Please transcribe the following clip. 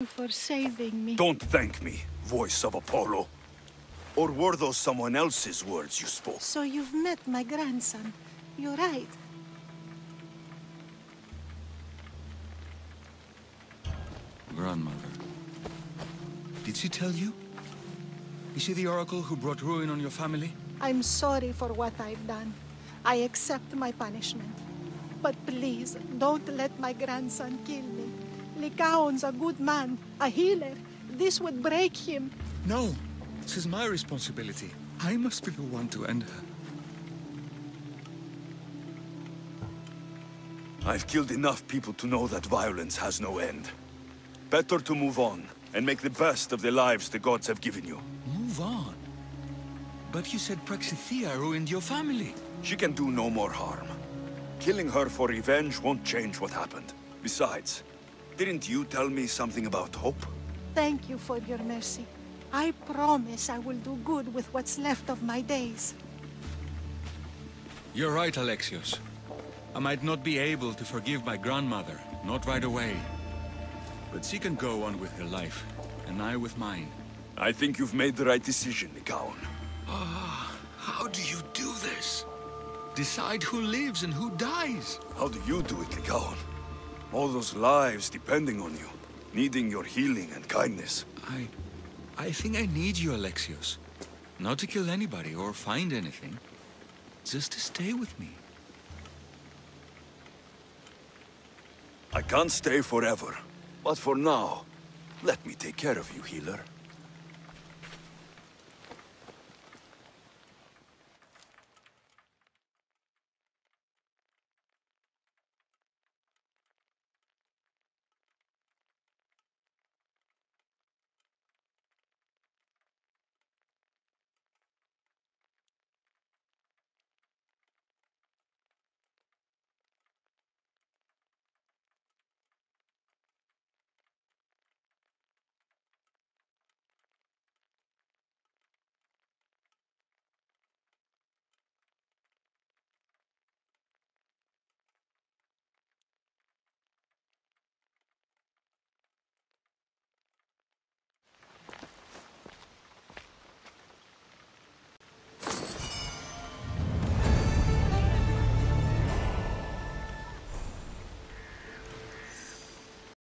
you for saving me. Don't thank me, voice of Apollo. Or were those someone else's words you spoke? So you've met my grandson. You're right. Grandmother. Did she tell you? Is she the oracle who brought ruin on your family? I'm sorry for what I've done. I accept my punishment. But please, don't let my grandson kill me. Lycaon's a good man, a healer. This would break him. No. This is my responsibility. I must be the one to end her. I've killed enough people to know that violence has no end. Better to move on, and make the best of the lives the gods have given you. Move on. But you said Praxithea ruined your family. She can do no more harm. Killing her for revenge won't change what happened. Besides, didn't you tell me something about hope? Thank you for your mercy. I promise I will do good with what's left of my days. You're right, Alexios. I might not be able to forgive my grandmother, not right away. But she can go on with her life, and I with mine. I think you've made the right decision, Lycaon. Ah, how do you do this? Decide who lives and who dies. How do you do it, Lycaon? All those lives depending on you, needing your healing and kindness. I... I think I need you, Alexios. Not to kill anybody or find anything. Just to stay with me. I can't stay forever, but for now, let me take care of you, healer.